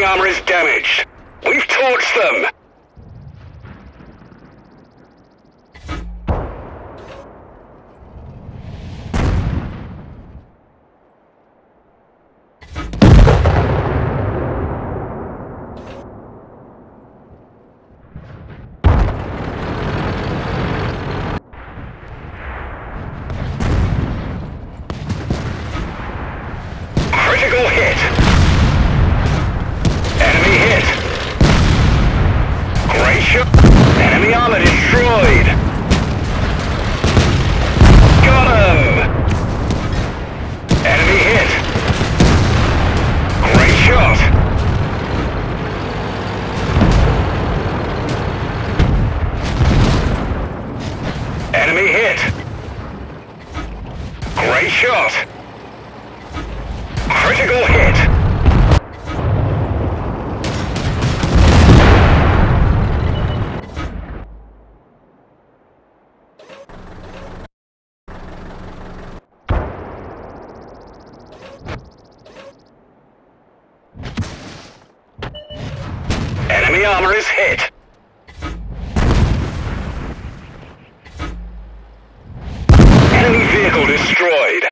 Enemy armor is damaged. We've torched them. Critical hit. Enemy hit. Great. Enemy armor destroyed. Got him. Enemy hit. Great shot. Enemy hit. Great shot. Critical Enemy armor is hit. Enemy vehicle destroyed.